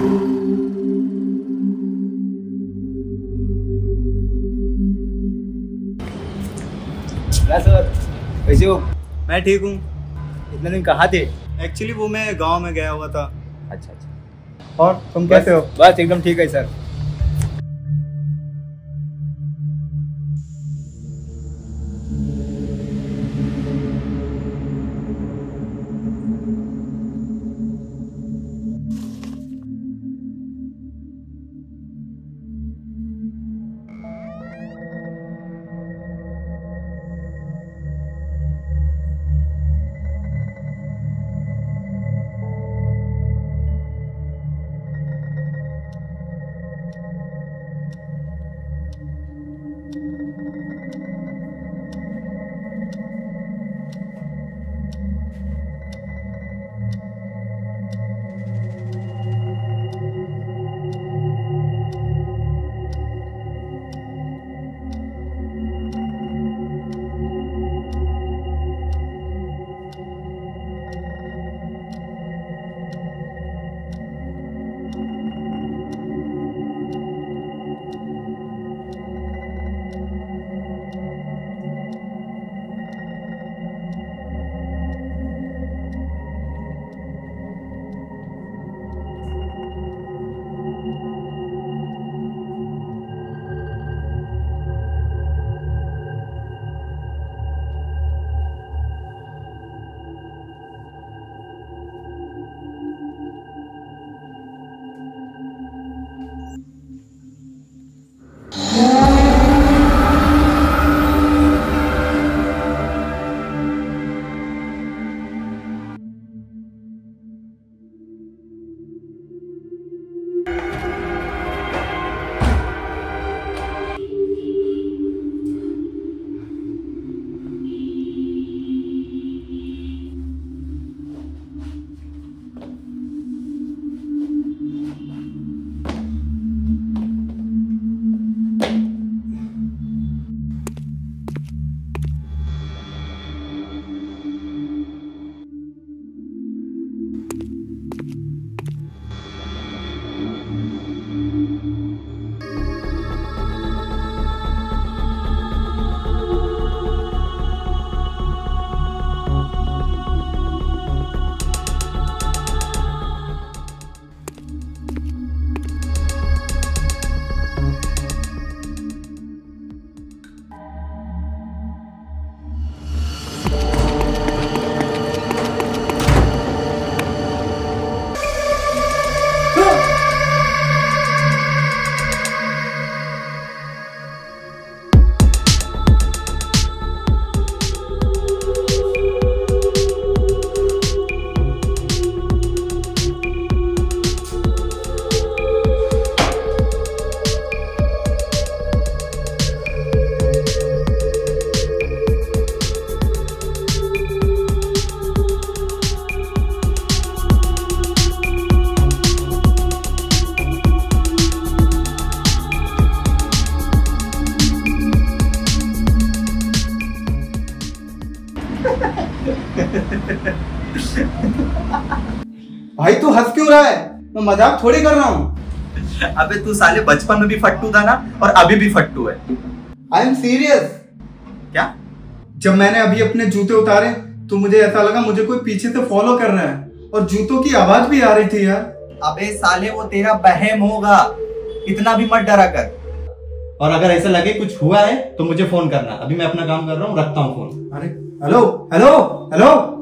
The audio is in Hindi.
हाँ कैसे हो? मैं ठीक हूँ। इतने दिन कहा थे? एक्चुअली वो मैं गाँव में गया हुआ था। अच्छा अच्छा। और तुम कैसे हो? बस एकदम ठीक है सर। भाई तू हंस क्यों रहा है? मैं मज़ाक थोड़ी कर रहा हूँ। अबे तू साले बचपन में भी फट्टू था ना और अभी भी फट्टू है। आई एम सीरियस क्या? जब मैंने अभी अपने जूते उतारे तो मुझे ऐसा लगा मुझे कोई पीछे से फॉलो कर रहा है और जूतों की आवाज़ भी आ रही थी यार। अबे साले वो तेरा बहम होगा। इतना भी मत डरा कर। और अगर ऐसा लगे कुछ हुआ है तो मुझे फ़ोन करना। अभी मैं अपना काम कर रहा हूँ रखता हूँ फ़ोन अरे हेलो हेलो हेलो